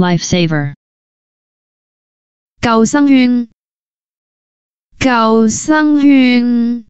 lifesaver, 救生圈，救生圈。